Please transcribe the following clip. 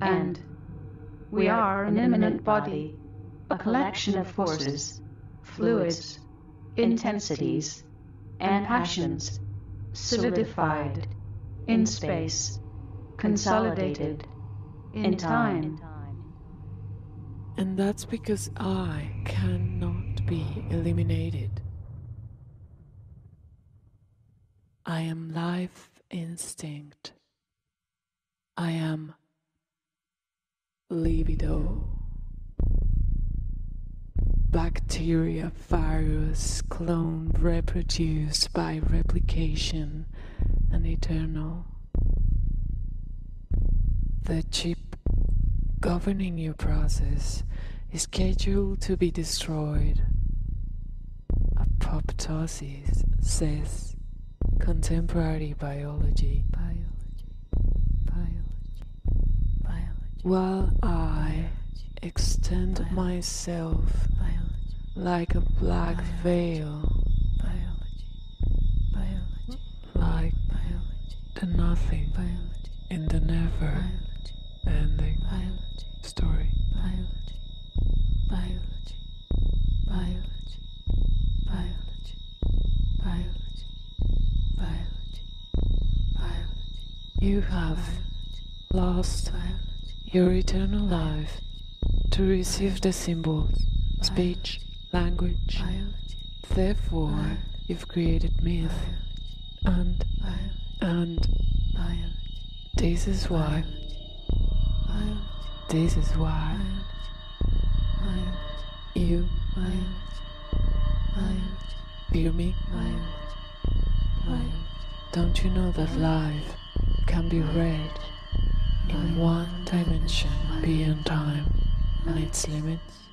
and we are an immanent body, a collection of forces, fluids, intensities, and passions, solidified in space, consolidated in time. And that's because I cannot be eliminated. I am life instinct. I am libido. Bacteria, virus, clone, reproduced by replication and eternal. The chip governing your process is scheduled to be destroyed. Apoptosis says contemporary biology. Biology. While I extend myself like a black veil. Like the nothing in the never ending story. You have lost your eternal life to receive the symbols, speech, language. Therefore, you've created myth. And, and, this is why. This is why you hear me. Don't you know that life can be read one dimension beyond time and its limits?